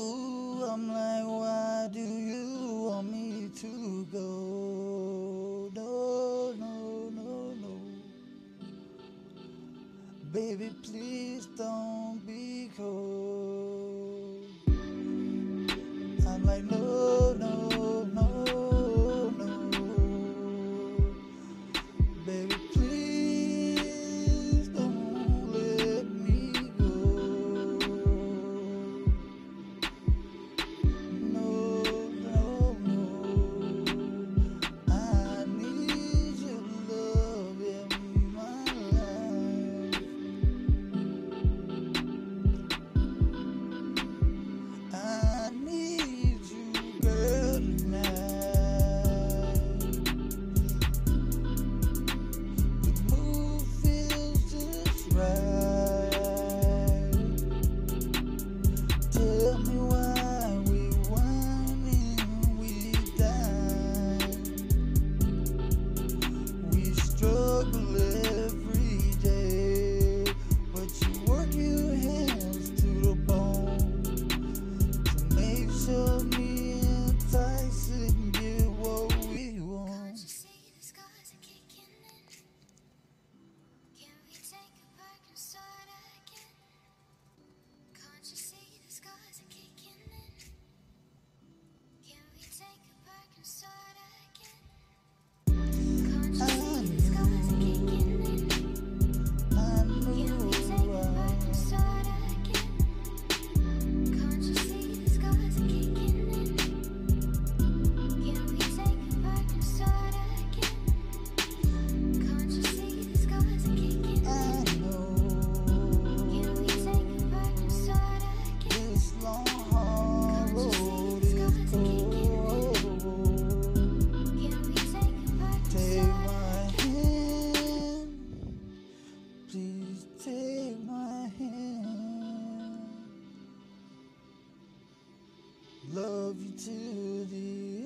Ooh, I'm like, why do you want me to go? No, no, no, no. Baby, please don't tell me why. love you to the